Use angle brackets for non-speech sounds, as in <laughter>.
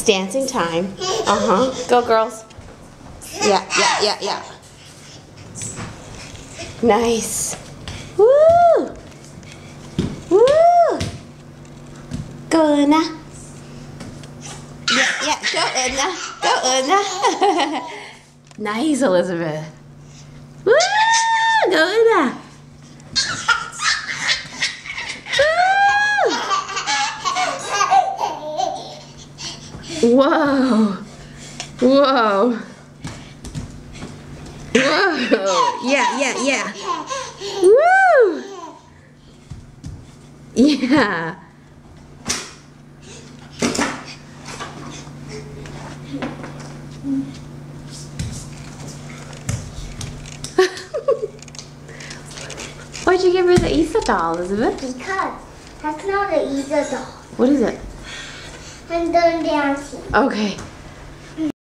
It's dancing time. Uh huh. Go, girls. Yeah, yeah, yeah, yeah. Nice. Woo! Woo! Go, Eunah. Yeah, yeah. Go, Eunah. Go, Eunah. <laughs> nice, Elizabeth. Woo! Go, Eunah. Whoa. Whoa. Whoa. Yeah, yeah, yeah. Woo. Yeah. <laughs> Why'd you give her the Easter doll, Elizabeth? Because that's not an easy doll. What is it? I'm done dancing. Okay.